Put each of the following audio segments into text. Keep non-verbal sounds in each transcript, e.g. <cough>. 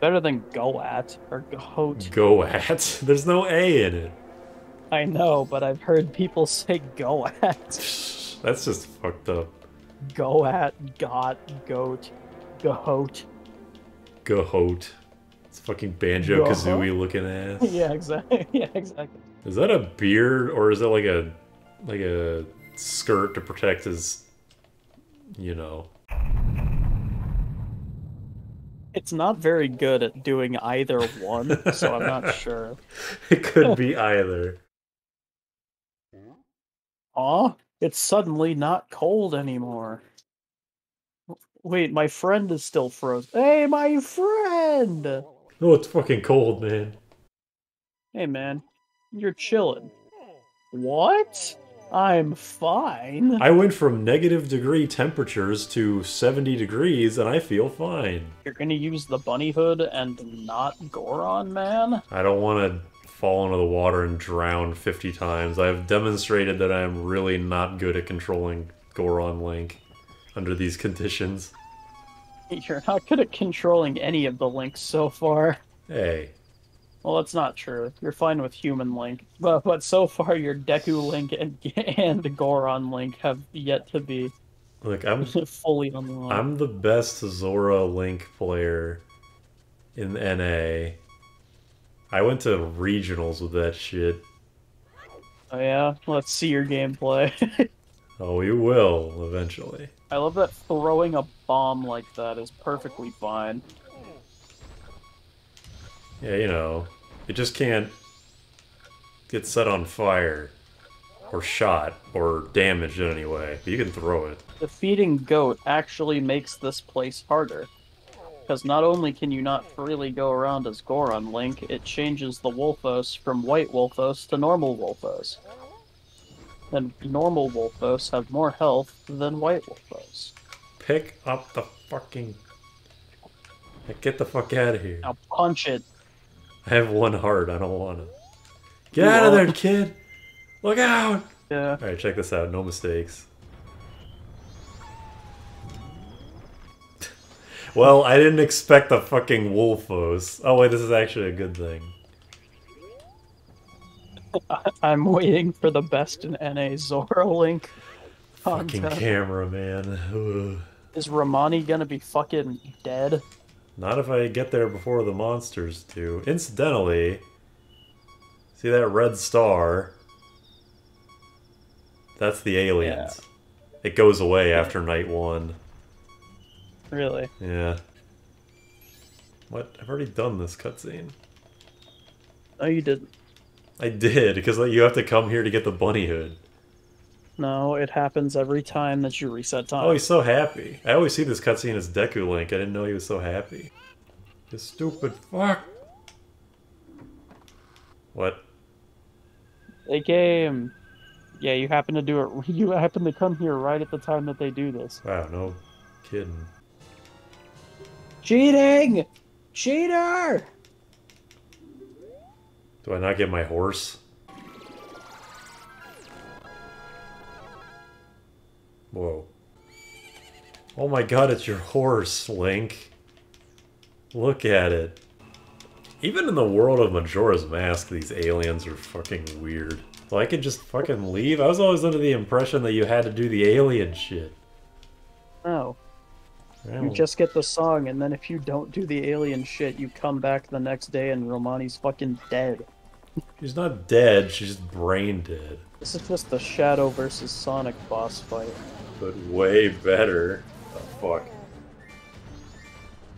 Better than go at or goat. Go at? <laughs> There's no A in it. I know, but I've heard people say go at. <laughs> That's just fucked up. Go at, got, goat, goat. Goat. It's fucking Banjo Kazooie looking ass. <laughs> Yeah, exactly. Yeah, exactly. Is that a beard or is that like a like a skirt to protect his you know It's not very good at doing either one, so I'm not <laughs> sure. It could be either. Aw, it's suddenly not cold anymore. Wait, my friend is still frozen. Hey, my friend! Oh, it's fucking cold, man. Hey, man, you're chilling. What? I'm fine. I went from negative degree temperatures to 70 degrees and I feel fine. You're gonna use the bunny hood and not Goron, man? I don't want to fall into the water and drown 50 times. I've demonstrated that I am really not good at controlling Goron Link under these <laughs> conditions. You're not good at controlling any of the links so far. Hey, Well, that's not true. You're fine with human Link, but but so far your Deku Link and <laughs> and Goron Link have yet to be look, I'm <laughs> fully unlocked. I'm the best Zora Link player in NA. I went to regionals with that shit. Oh yeah, let's see your gameplay. <laughs> Oh, you will eventually. I love that throwing a bomb like that is perfectly fine. Yeah, you know, it just can't get set on fire or shot or damaged in any way. But you can throw it. Defeating Goht actually makes this place harder. Because not only can you not freely go around as Goron Link, it changes the Wolfos from White Wolfos to normal Wolfos. And normal Wolfos have more health than White Wolfos. Pick up the fucking. Get the fuck out of here. Now punch it. I have one heart. I don't want to. Get You out of there, kid! Look out! Yeah. Alright, check this out. No mistakes. <laughs> well, I didn't expect the fucking Wolfos. Oh, wait, this is actually a good thing. <laughs> I'm waiting for the best in NA Zora Link. Fucking content. camera, man. Ugh. Is Romani gonna be fucking dead? Not if I get there before the monsters do. Incidentally, see that red star? That's the aliens. It goes away after night one. Really? Yeah. What? I've already done this cutscene. No, you didn't. I did, because like, you have to come here to get the bunny hood. No, it happens every time that you reset time. Oh, he's so happy. I always see this cutscene as Deku Link. I didn't know he was so happy. You stupid fuck. What? They came. Yeah, you happen to do it. <laughs> You happen to come here right at the time that they do this. Wow, no kidding. Cheating! Cheater! Do I not get my horse? Whoa. Oh my god, it's your horse, Link. Look at it. Even in the world of Majora's Mask, these aliens are fucking weird. So I could just fucking leave? I was always under the impression that you had to do the alien shit. No. Well, You just get the song, and then if you don't do the alien shit, you come back the next day and Romani's fucking dead. She's not dead, she's brain dead. This is just the Shadow versus Sonic boss fight. But way better. Oh, fuck.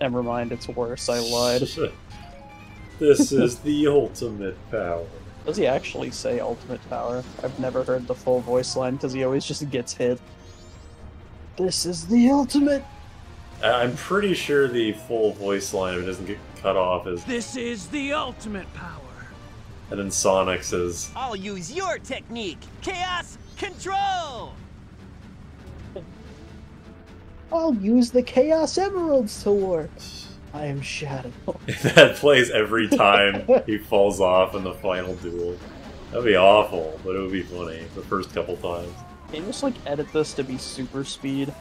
Never mind, it's worse. I lied. <laughs> this is the ultimate power. Does he actually say ultimate power? I've never heard the full voice line because he always just gets hit. This is the ultimate. I- I'm pretty sure the full voice line, if it doesn't get cut off, is. This is the ultimate power. And then Sonic says, I'll use your technique. Chaos control. I'll use the Chaos Emeralds to work. I am Shadow. <laughs> that plays every time he <laughs> falls off in the final duel. That'd be awful, but it would be funny the first couple times. Can you just like edit this to be super speed?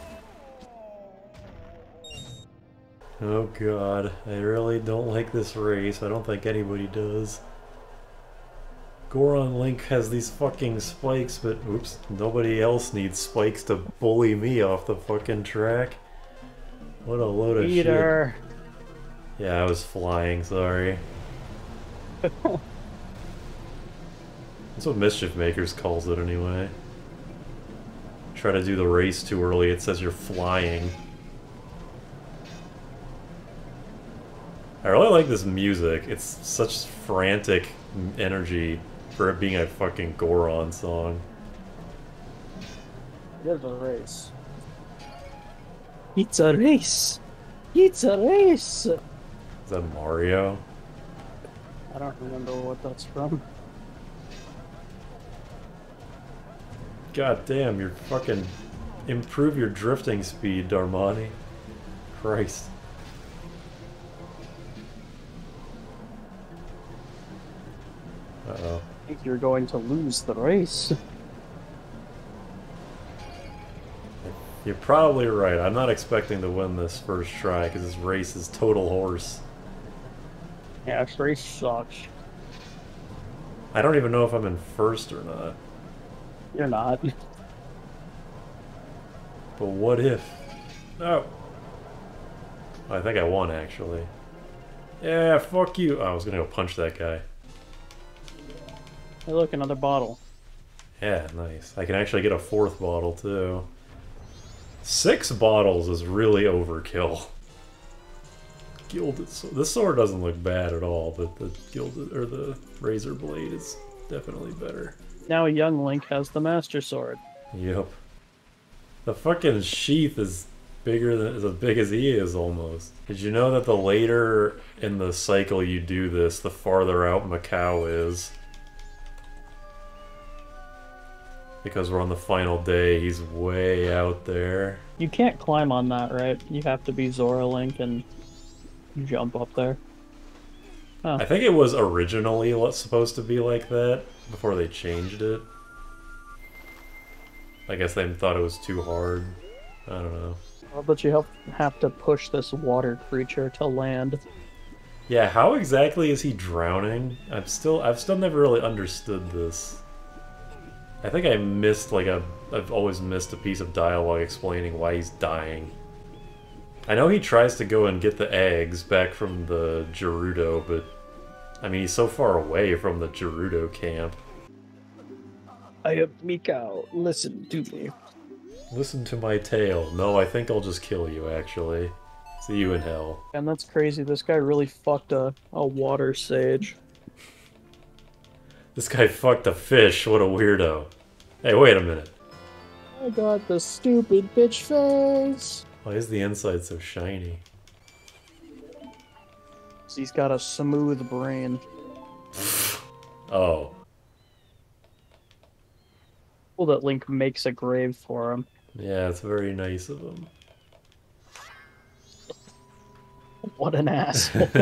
Oh god, I really don't like this race. I don't think anybody does. Goron Link has these fucking spikes, but oops, nobody else needs spikes to bully me off the fucking track. What a load of shit. Peter. Yeah, I was flying, sorry. <laughs> That's what Mischief Makers calls it anyway. Try to do the race too early, it says you're flying. I really like this music. It's such frantic energy for it being a fucking Goron song. It's a race. It's a race. It's a race. Is that Mario? I don't remember what that's from. God damn, you're fucking improve your drifting speed, Darmani. Christ. Uh-oh. I think you're going to lose the race. You're probably right. I'm not expecting to win this first try because this race is total horse. Yeah, this race sucks. I don't even know if I'm in first or not. You're not. But what if? Oh. I think I won, actually. Yeah, fuck you. Oh, I was gonna go punch that guy. Hey, look, another bottle. Yeah, nice. I can actually get a fourth bottle, too. Six bottles is really overkill. Gilded sword. This sword doesn't look bad at all, but the gilded or the razor blade is definitely better. Now young Link has the Master Sword. Yep. The fucking sheath is bigger than is as big as he is almost. Did you know that the later in the cycle you do this, the farther out Mikau is? Because we're on the final day, he's way out there. You can't climb on that, right? You have to be Zora Link and jump up there. I think it was originally supposed to be like that before they changed it. I guess they thought it was too hard. I don't know. Oh, but you have, have to push this water creature to land. Yeah, how exactly is he drowning? I'm still I've still never really understood this. I think I missed like a I've always missed a piece of dialogue explaining why he's dying. I know he tries to go and get the eggs back from the Gerudo, but I mean he's so far away from the Gerudo camp. I am Mikau. Listen to me. Listen to my tale. No, I think I'll just kill you actually. See you in hell. And that's crazy. This guy really fucked a, a water sage. This guy fucked a fish. What a weirdo. Hey, wait a minute. I got the stupid bitch face. Why is the inside so shiny? He's got a smooth brain. Oh. Well, that Link makes a grave for him. Yeah, it's very nice of him. What an asshole. <laughs>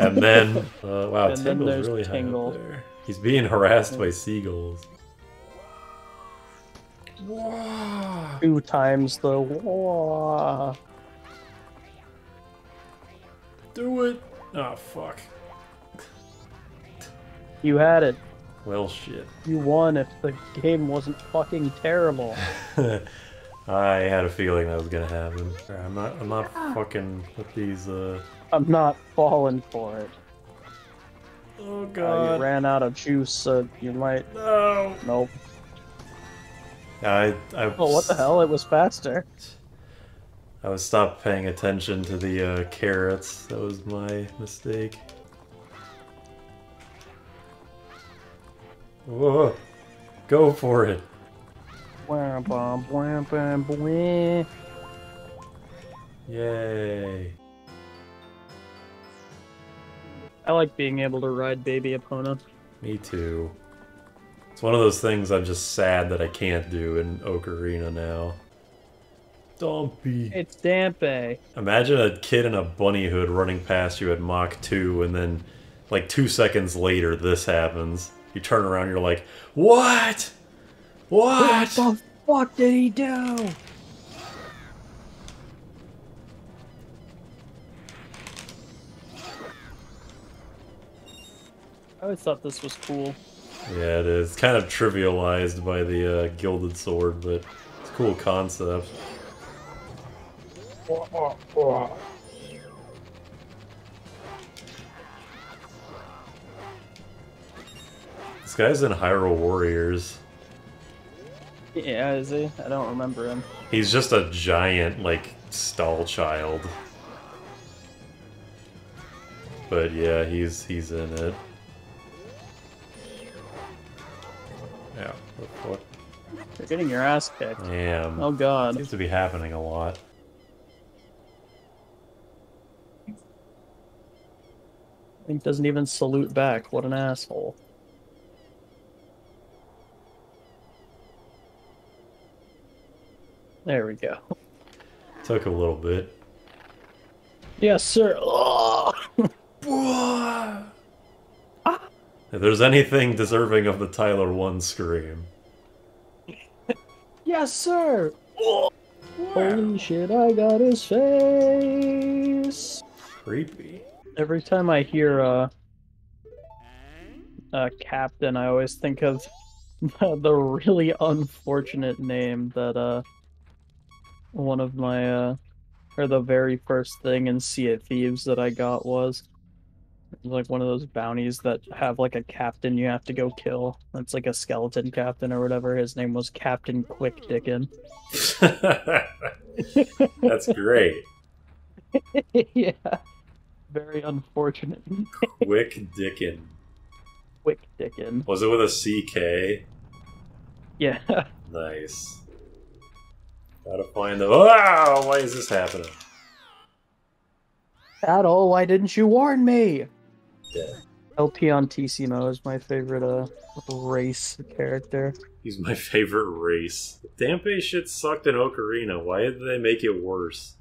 and then, uh, wow, And then Tingle's there's really Tingle. high up there. He's being harassed by seagulls. Wow. Two times the wah. Do it! Oh, fuck. You had it. Well, shit. You won if the game wasn't fucking terrible. <laughs> I had a feeling that was gonna happen. I'm not. I'm not fucking with these. Uh. I'm not falling for it. Oh Uh, god. you ran out of juice, so you might. no. Nope. I. I. Oh, what the hell? It was faster. I was stopped paying attention to the uh, carrots. That was my mistake. Whoa. Go for it. Wham, bam, wham, bam, bwah. Yay. I like being able to ride baby Epona. Me too. It's one of those things I'm just sad that I can't do in Ocarina now. Dumpy. It's Dampe. Imagine a kid in a bunny hood running past you at Mach 2 and then like two seconds later this happens. You turn around you're like, What? What? the fuck did he do? I always thought this was cool. Yeah, it is. Kind of trivialized by the uh, Gilded Sword, but it's a cool concept. This guy's in Hyrule Warriors. Yeah, is he? I don't remember him. He's just a giant, like, Stalchild. But yeah, he's he's in it. Yeah, what the fuck? You're getting your ass kicked. Damn. Oh god. Seems to be happening a lot. Link doesn't even salute back. What an asshole. There we go. Took a little bit. Yes, sir. Ugh. <laughs> If there's anything deserving of the Tyler 1 scream. <laughs> Yes, sir. Holy shit, I got his face. Creepy. Every time I hear uh, uh captain, I always think of <laughs> the really unfortunate name that uh one of my uh or the very first thing in Sea of Thieves that I got was like one of those bounties that have like a captain you have to go kill. It's like a skeleton captain or whatever. His name was Captain Quick Dickin. <laughs> That's great. <laughs> yeah. Very unfortunate. Quick <laughs> Dickin. Quick Dickin. Was it with a CK? Yeah. Nice. Gotta find the. Wow! Why is this happening? Tattle, why didn't you warn me? Yeah. Elpion Tissimo is my favorite uh race character. He's my favorite race. Dampe shit sucked in Ocarina. Why did they make it worse?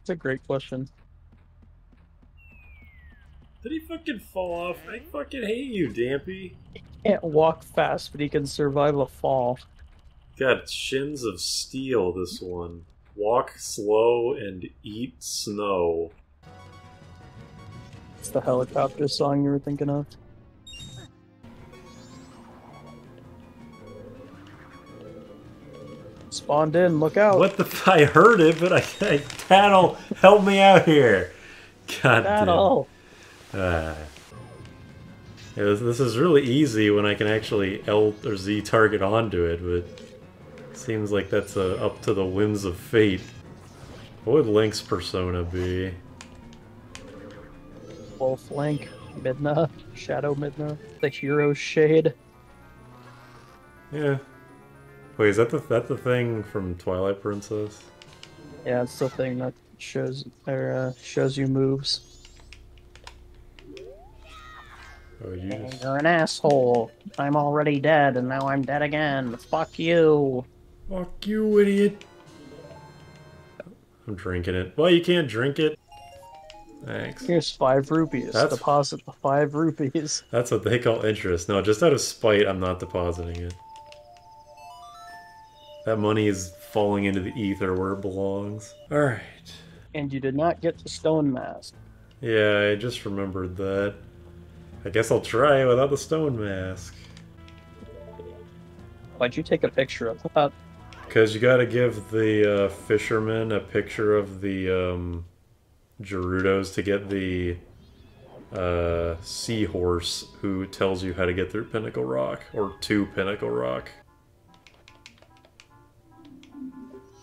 It's a great question. Did he fucking fall off? I fucking hate you, Dampy. Can't walk fast, but he can survive a fall. Got shins of steel, this one. Walk slow and eat snow. It's the helicopter song you were thinking of. Spawned in, look out. What the? f- I heard it, but I, I Tattle, help me out here. God damn. Tattle! Ah. Yeah, this, is really easy when I can actually L or Z target onto it, but seems like that's uh, up to the whims of fate. What would Link's persona be? Wolf Link, Midna, Shadow Midna, the hero shade. Yeah. Wait, is that the that the thing from Twilight Princess? Yeah, it's the thing that shows or uh, shows you moves. Oh, you just... You're an asshole. I'm already dead, and now I'm dead again. Fuck you. Fuck you, idiot! I'm drinking it. Well, you can't drink it. Thanks. Here's five rupees. That's- Deposit the five rupees. <laughs> That's what they call interest. No, just out of spite, I'm not depositing it. That money is falling into the ether where it belongs. Alright. And you did not get the stone mask. Yeah, I just remembered that. I guess I'll try it without the stone mask. Why'd you take a picture of that? Because you gotta give the uh, fisherman a picture of the um, Gerudos to get the uh, seahorse who tells you how to get through Pinnacle Rock, or to Pinnacle Rock.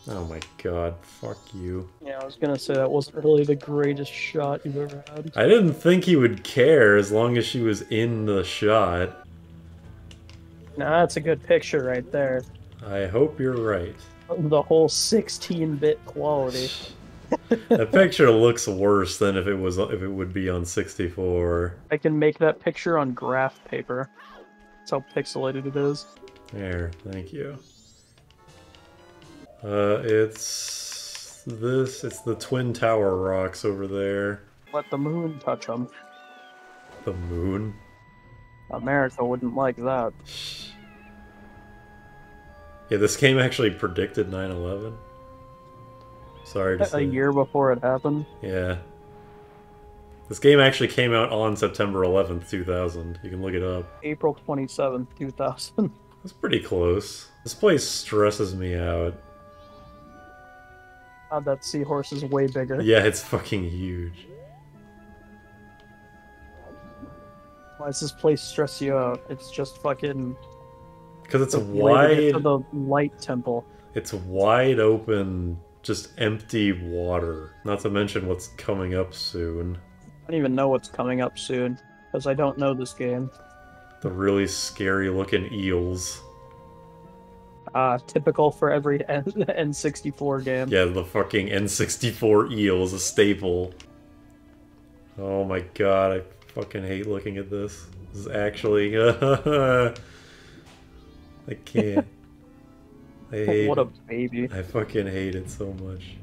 Oh my god, fuck you. Yeah, I was gonna say that wasn't really the greatest shot you've ever had. I didn't think he would care as long as she was in the shot. Nah, that's a good picture right there. I hope you're right. The whole 16-bit quality. <sighs> <laughs> <laughs> The picture looks worse than if it was if it would be on 64. I can make that picture on graph paper. That's how pixelated it is. There, thank you. Uh, it's this. It's the Twin Tower rocks over there. Let the moon touch them. The moon. America wouldn't like that. Yeah, this game actually predicted 9/11. Sorry to A say. year before it happened. Yeah. This game actually came out on September 11th, 2000. You can look it up. April 27th, 2000. <laughs> That's pretty close. This place stresses me out. God, that seahorse is way bigger. Yeah, it's fucking huge. Why does this place stress you out? It's just fucking Because it's the way to get wide. to the light temple. It's wide open, just empty water. Not to mention what's coming up soon. I don't even know what's coming up soon because I don't know this game. The really scary looking eels. Uh, typical for every <laughs> N- N64 game. Yeah, the fucking N64 eel is a staple. Oh my god, I fucking hate looking at this. This is actually. <laughs> I can't. <laughs> I <laughs> hate what a it. baby. I fucking hate it so much.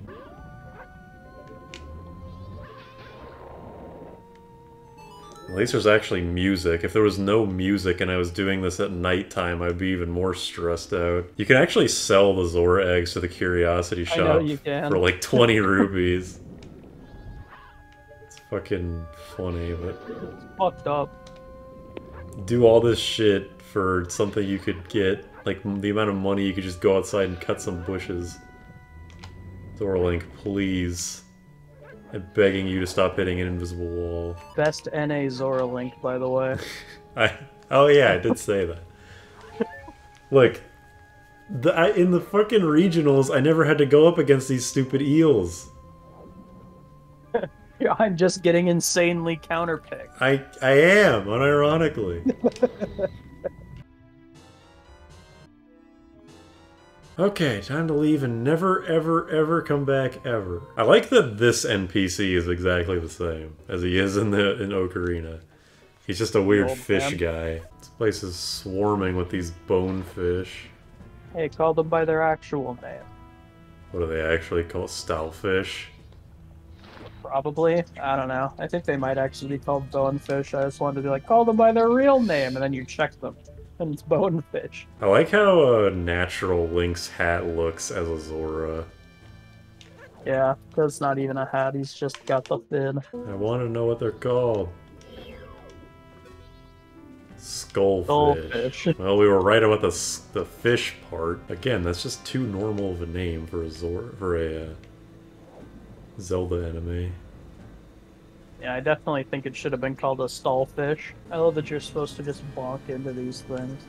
At least there's actually music. If there was no music and I was doing this at nighttime, I'd be even more stressed out. You can actually sell the Zora eggs to the Curiosity Shop for like 20 <laughs> rupees. It's fucking funny, but Fucked up. do all this shit for something you could get, like the amount of money you could just go outside and cut some bushes. Zorlink, please. I'm begging you to stop hitting an invisible wall. Best NA Zora Link, by the way. <laughs> I oh yeah, I did say that. Look, the, I, in the fucking regionals, I never had to go up against these stupid eels. <laughs> I'm just getting insanely counterpicked. I I am, unironically. <laughs> okay, time to leave and never, ever, ever come back ever. I like that this NPC is exactly the same as he is in the in Ocarina. He's just a weird Old fish man. guy. This place is swarming with these bonefish. Hey, call them by their actual name. What do they actually call stowfish? Probably. I don't know. I think they might actually be called bonefish. I just wanted to be like, call them by their real name, and then you check them. And it's bonefish. I like how uh, natural Link's hat looks as a Zora. Yeah, that's not even a hat, he's just got the fin. I want to know what they're called. Skullfish. Skullfish. Well, we were right about the the fish part. Again, that's just too normal of a name for a Zora, for a uh, Zelda enemy. Yeah, I definitely think it should have been called a stallfish. I love that you're supposed to just bonk into these things.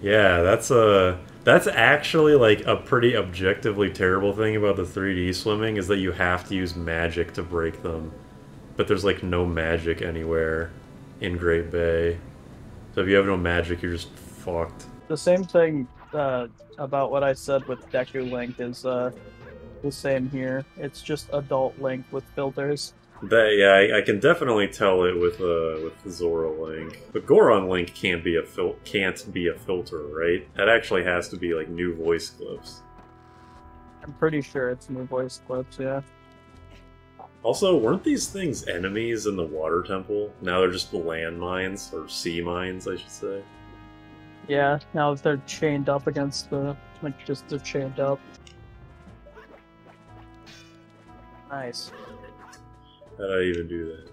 Yeah, that's a that's actually like a pretty objectively terrible thing about the 3D swimming is that you have to use magic to break them. But there's like no magic anywhere in Great Bay. So if you have no magic, you're just fucked. The same thing uh, about what I said with Deku Link is uh, the same here. It's just adult Link with filters. That yeah, I, I can definitely tell it with uh with Zora Link. But Goron Link can't be a fil- can't be a filter, right? That actually has to be like new voice clips. I'm pretty sure it's new voice clips, yeah. Also, weren't these things enemies in the water temple? Now they're just landmines or sea mines, I should say. Yeah, now they're chained up against the. Like, just they're chained up. Nice. How did I even do that?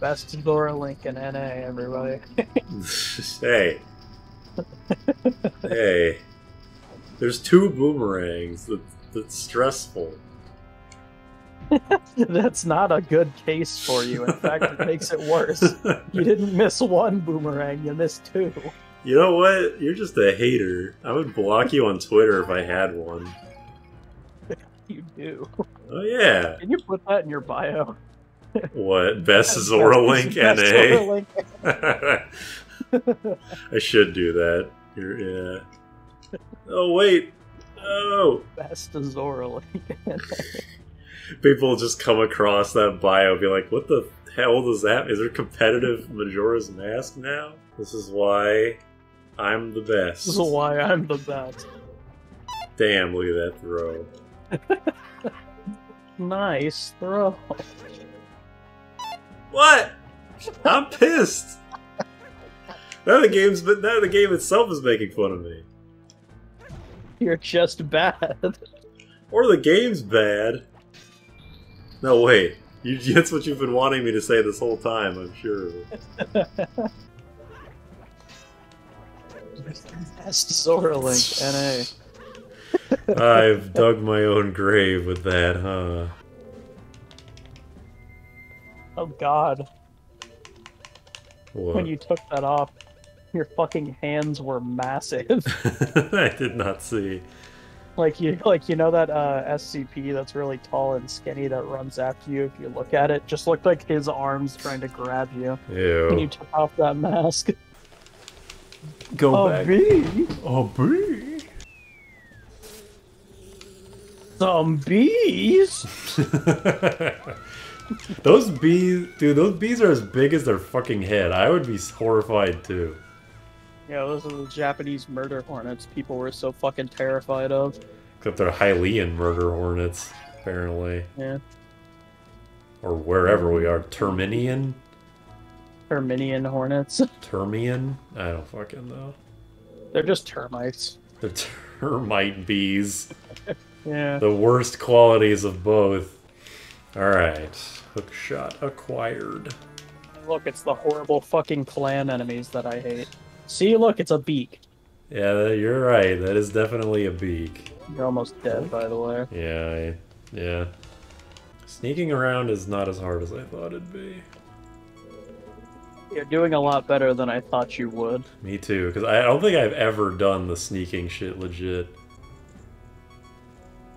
Best Zora Link in NA, everybody. <laughs> hey. hey. There's two boomerangs. That, that's stressful. <laughs> That's not a good case for you. In fact, it makes it worse. You didn't miss one boomerang, you missed two. you know what? You're just a hater. I would block you on Twitter if I had one. <laughs> You do. Oh yeah. Can you put that in your bio? <laughs> What? Best Zora Link Best NA? Link. I should do that. You're, yeah. Oh wait. Oh. Best Zora Link. People just come across that bio and be like, what the hell does that Is there competitive Majora's Mask now? This is why I'm the best. This is why I'm the best. Damn, look at that throw. <laughs> Nice throw. What? I'm pissed. Now the game's but now the game itself is making fun of me. You're just bad. Or the game's bad. No, wait. You, <laughs> that's what you've been wanting me to say this whole time, I'm sure. <laughs> Best Zoralink, NA. I've dug my own grave with that, huh? Oh god. What? When you took that off, your fucking hands were massive. <laughs> I did not see. like you like you know that uh SCP that's really tall and skinny that runs after you if you look at it, just looked like his arms trying to grab you when you took off that mask. Go Oh B Oh, bee. Some bees. <laughs> those bees, dude, those bees are as big as their fucking head. I would be horrified too. Yeah, those are the Japanese murder hornets people were so fucking terrified of. Except they're Hylian murder hornets, apparently. Yeah. Or wherever we are. Terminian? Terminian hornets. <laughs> Termian? I don't fucking know. They're just termites. They're <laughs> termite bees. Yeah. The worst qualities of both. Alright. Hookshot acquired. Look, it's the horrible fucking clan enemies that I hate. See, look, it's a beak. Yeah, you're right. That is definitely a beak. You're almost dead, by the way. Yeah, I, yeah. Sneaking around is not as hard as I thought it'd be. You're doing a lot better than I thought you would. Me too, because I don't think I've ever done the sneaking shit legit.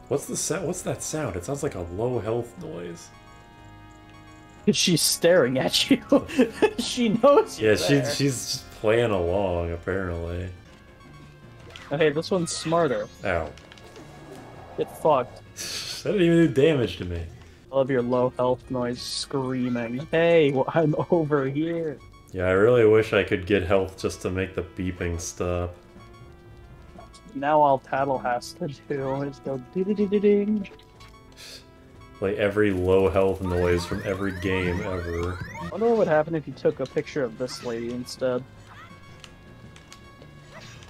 What's the sound? What's that sound? It sounds like a low health noise. <laughs> She's staring at you. <laughs> she knows Yeah, you're she, there. she's just playing along, apparently. Oh, Hey, this one's smarter. Ow. Get fucked. <laughs> That didn't even do damage to me. I love your low health noise screaming. Hey, well, I'm over here. Yeah, I really wish I could get health just to make the beeping stop. Now all Tattle has to do is go ding. Like every low health noise from every game ever. I wonder what would happen if you took a picture of this lady instead.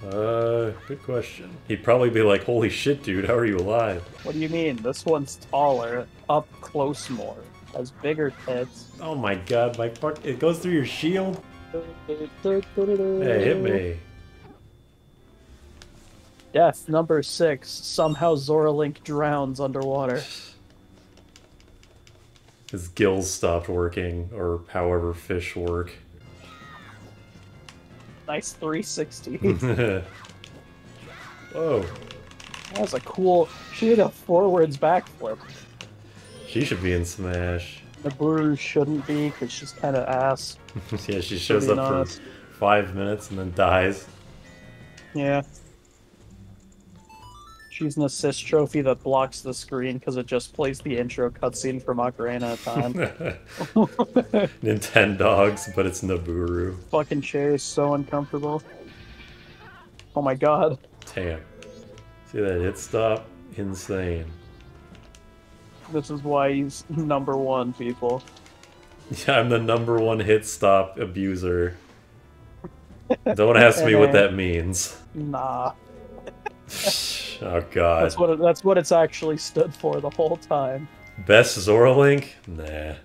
Uh, good question. He'd probably be like, holy shit, dude, how are you alive? What do you mean? This one's taller, up close more, has bigger tits. Oh my god, my fuck, it goes through your shield? <laughs> Hey, hit me. Death number six. Somehow Zoralink drowns underwater. His gills stopped working, or however fish work. Nice 360. <laughs> oh, That was a cool. She did a forwards backflip. she should be in Smash. Nabooru shouldn't be because she's kind of ass. <laughs> yeah, she shows up for five minutes and then dies. Yeah. She's an assist trophy that blocks the screen because it just plays the intro cutscene from Ocarina of Time. <laughs> Nintendogs, but it's Nabooru. Fucking chair is so uncomfortable. Oh my god. Damn. See that hit stop? Insane. This is why he's number one, people. Yeah, <laughs> I'm the number one hit stop abuser. <laughs> Don't ask me what that means. Nah. Oh god. That's what it, that's what it's actually stood for the whole time. Best Zoralink? Nah.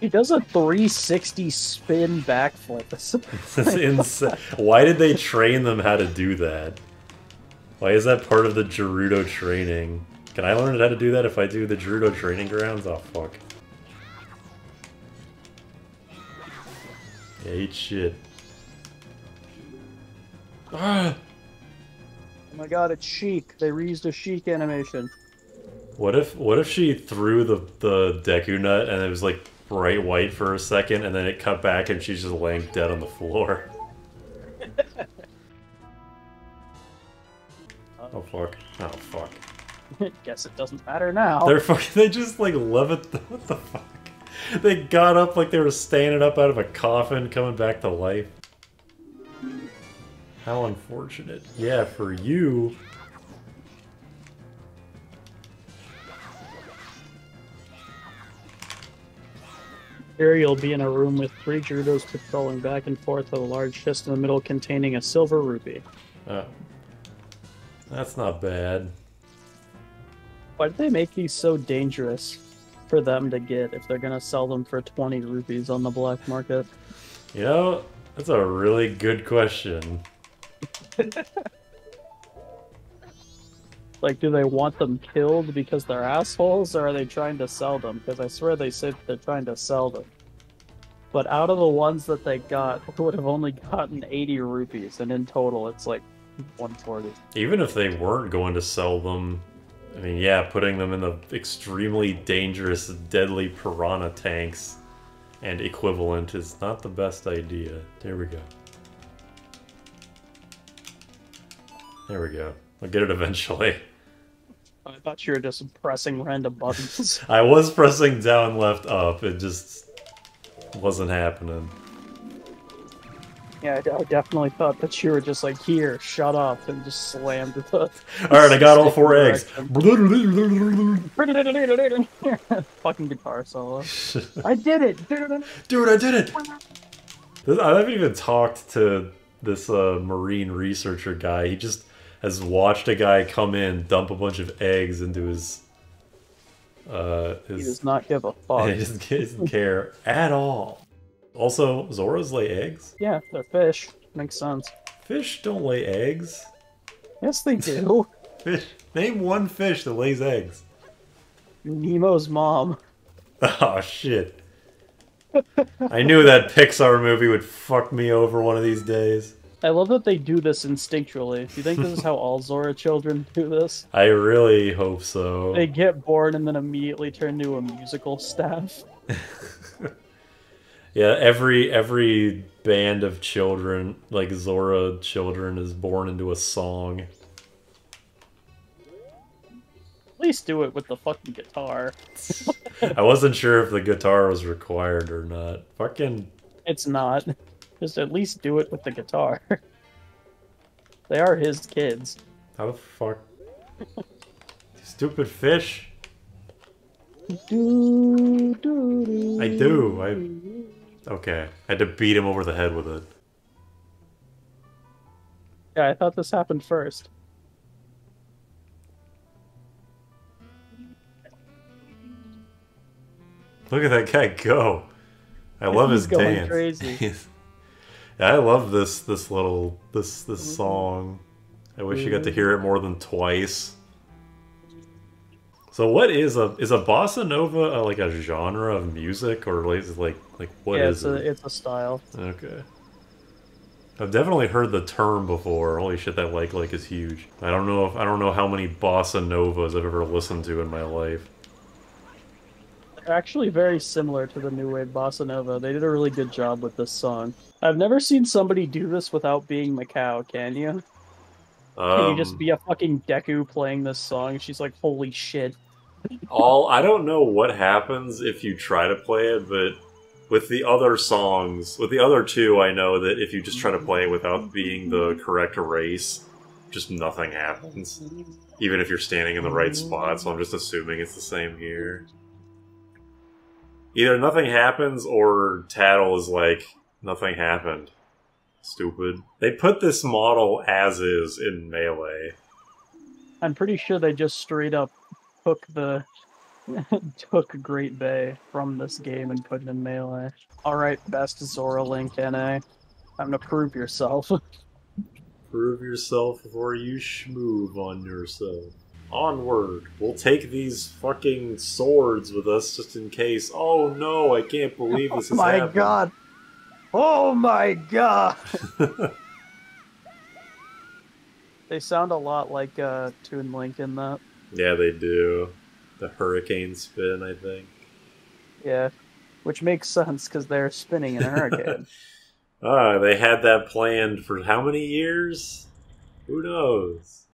He does a 360 spin backflip. Is <laughs> insane. Why did they train them how to do that? Why is that part of the Gerudo training? Can I learn how to do that if I do the Gerudo training grounds? Oh fuck. Yeah, eat shit. Ah! My god, it's Sheik. They reused a Sheik animation. What if what if she threw the the Deku nut and it was like bright white for a second and then it cut back and she's just laying dead on the floor? <laughs> oh fuck. Oh fuck. <laughs> Guess it doesn't matter now. They're fucking <laughs> they just like levitt what the fuck? They got up like they were standing up out of a coffin coming back to life. How unfortunate. Yeah, for you. Here you'll be in a room with three Gerudos patrolling back and forth with a large chest in the middle containing a silver rupee. Oh. That's not bad. Why did they make these so dangerous for them to get if they're gonna sell them for 20 rupees on the black market? You know, that's a really good question. <laughs> Like, do they want them killed because they're assholes, or are they trying to sell them? Because I swear they said they're trying to sell them. But out of the ones that they got, <laughs> they would have only gotten 80 rupees, and in total, it's like 140. Even if they weren't going to sell them, I mean, yeah, putting them in the extremely dangerous, deadly piranha tanks and equivalent is not the best idea. There we go. There we go. I'll get it eventually. I thought you were just pressing random buttons. <laughs> I was pressing down, left, up. It just wasn't happening. yeah, I, I definitely thought that you were just like, here, shut up, and just slammed the. <laughs> Alright, I got all four <laughs> eggs. Fucking guitar solo. I did it! Dude, I did it! I haven't even talked to this uh, marine researcher guy. He just has watched a guy come in, dump a bunch of eggs into his. Uh, He his does not give a <laughs> fuck. he doesn't, he doesn't care at all. Also, Zoras lay eggs? Yeah, they're fish. Makes sense. Fish don't lay eggs. Yes, they do. <laughs> Fish. Name one fish that lays eggs. Nemo's mom. <laughs> Oh shit. I knew that Pixar movie would fuck me over one of these days. I love that they do this instinctually. Do you think this is how all Zora children do this? <laughs> I really hope so. They get born and then immediately turn into a musical staff. <laughs> Yeah, every every band of children, like Zora children, is born into a song. At least do it with the fucking guitar. <laughs> I wasn't sure if the guitar was required or not. Fucking It's not. Just at least do it with the guitar. <laughs> they are his kids. how the fuck? Stupid fish. Do, do, do. I do. I okay. I had to beat him over the head with it. Yeah, I thought this happened first. Look at that guy go. I love <laughs> He's his going dance. <laughs> yeah, I love this this little this this song. I wish you got to hear it more than twice. So what is a is a bossa nova uh, like a genre of music or like like what yeah, is it's a, it? it's a style. Okay. I've definitely heard the term before. Holy shit, that like like is huge. I don't know if I don't know how many bossa novas I've ever listened to in my life. Actually very similar to the new wave bossa nova. They did a really good job with this song. I've never seen somebody do this without being Mikau. Can you? Can you Um, just be a fucking Deku playing this song? She's like, holy shit. all I don't know what happens if you try to play it, but with the other songs, with the other two, I know that if you just try to play it without being the correct race, just nothing happens. Even if you're standing in the right spot, so I'm just assuming it's the same here. Either nothing happens or Tattle is like, nothing happened. Stupid. They put this model as is in Melee. I'm pretty sure they just straight up took the <laughs> took Great Bay from this game and put it in melee. Alright, best Zora Link NA. Time to prove yourself. <laughs> Prove yourself before you schmoove on yourself. Onward. We'll take these fucking swords with us just in case. Oh no, I can't believe this <laughs> oh is my god! Oh my god! <laughs> they sound a lot like uh, Toon Link in that. Yeah, they do. The hurricane spin, I think. Yeah. Which makes sense because they're spinning in a hurricane. <laughs> Ah, they had that planned for how many years? Who knows?